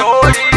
चढ़ली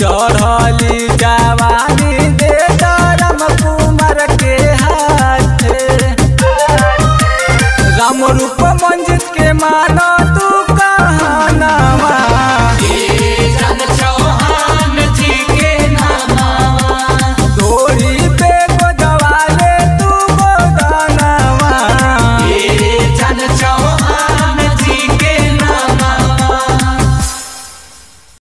चढ़ली जवानी दे तो राम कुमार के हाथ। राम रूप मंजित के मार